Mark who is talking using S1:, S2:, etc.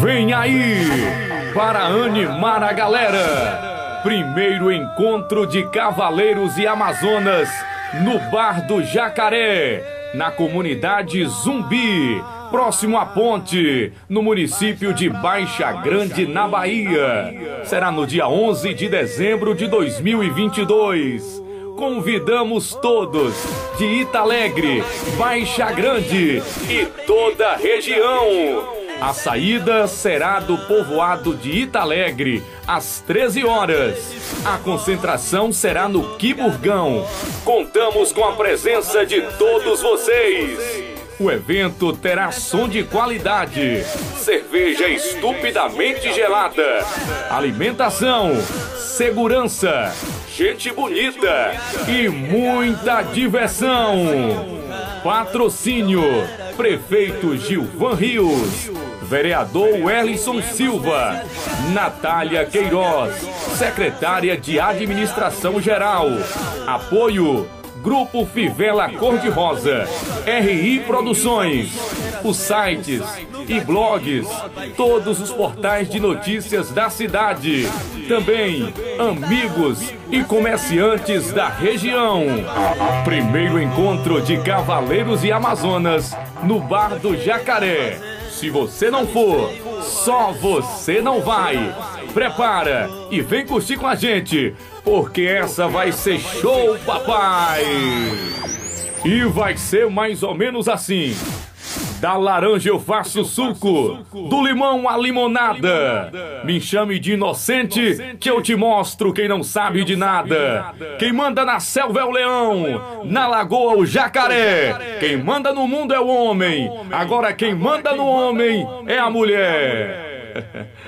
S1: Vem aí para animar a galera. Primeiro encontro de Cavaleiros e Amazonas no Bar do Jacaré, na comunidade Zumbi, próximo à ponte, no município de Baixa Grande, na Bahia. Será no dia 11 de dezembro de 2022. Convidamos todos de Italegre, Baixa Grande e toda a região. A saída será do povoado de Italegre, às 13 horas. A concentração será no Quiburgão. Contamos com a presença de todos vocês. O evento terá som de qualidade, cerveja estupidamente gelada, alimentação, segurança, gente bonita. E muita diversão. Patrocínio: Prefeito Gilvan Rios, Vereador Wellington Silva, Natália Queiroz, Secretária de Administração Geral. Apoio: Grupo Fivela Cor-de-Rosa, RI Produções, os sites e blogs, todos os portais de notícias da cidade, também amigos e comerciantes da região. Primeiro encontro de Cavaleiros e Amazonas no Bar do Jacaré. Se você não for, só você não vai. Prepara e vem curtir com a gente, porque essa vai ser show, papai! E vai ser mais ou menos assim. Da laranja eu faço suco, do limão a limonada. Me chame de inocente, que eu te mostro quem não sabe de nada. Quem manda na selva é o leão, na lagoa o jacaré. Quem manda no mundo é o homem, agora quem manda no homem é a mulher.